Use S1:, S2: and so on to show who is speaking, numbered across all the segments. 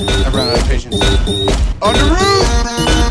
S1: I've run out of patience. On the roof!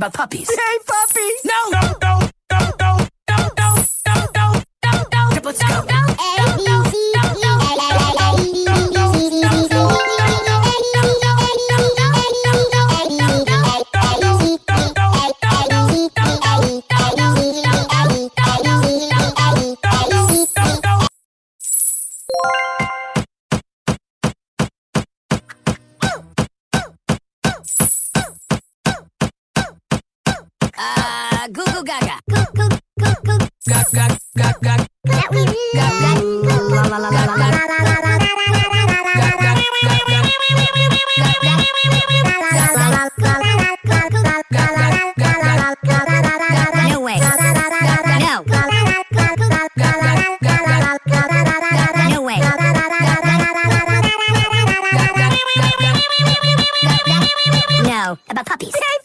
S1: About puppies.
S2: Hey, puppy.
S1: No!
S2: Uh, goo goo gaga. Goo goo goo goo. That we La la la la la la. No way. No. About puppies. Hey,